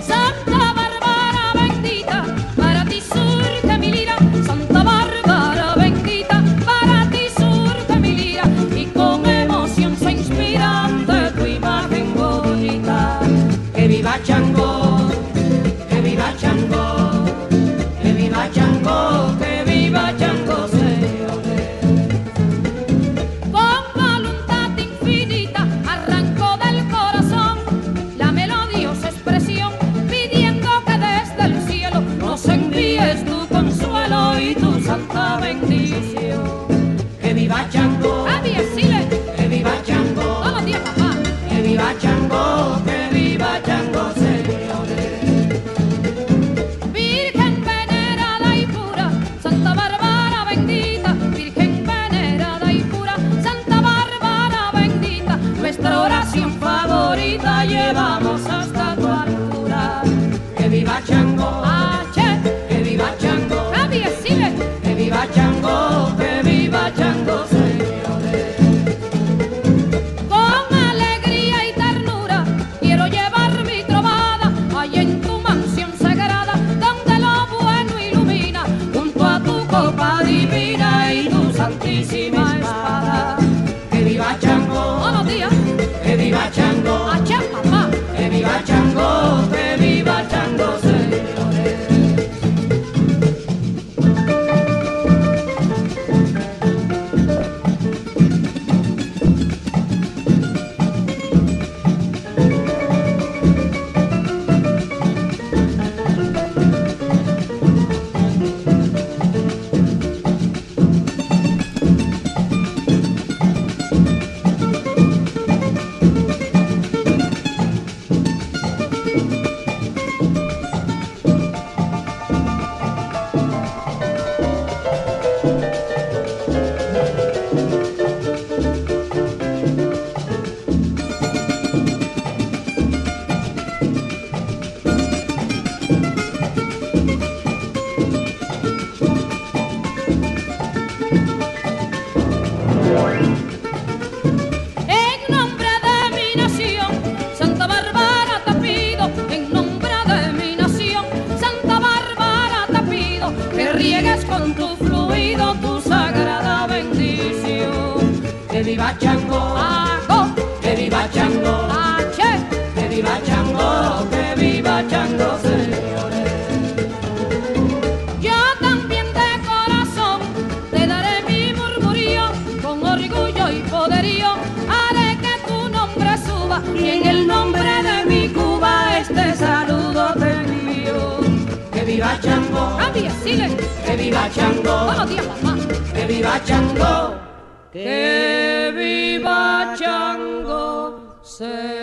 Santa Bárbara bendita, para ti surte mi lira. Santa Bárbara bendita, para ti surte mi lira. Y con emoción se inspira de tu imagen bonita. Que viva Chango. con tu fluido tu sagrada bendición. Que viva Chango, Aco. que viva Chango, Ache. que viva Chango, que viva Chango, señores. Yo también de corazón te daré mi murmurío, con orgullo y poderío haré que tu nombre suba y en el Chango. Ah, Cambia, sigue. Que viva Chango. Vamos, día, papá. Que viva Chango. Que viva Chango. Se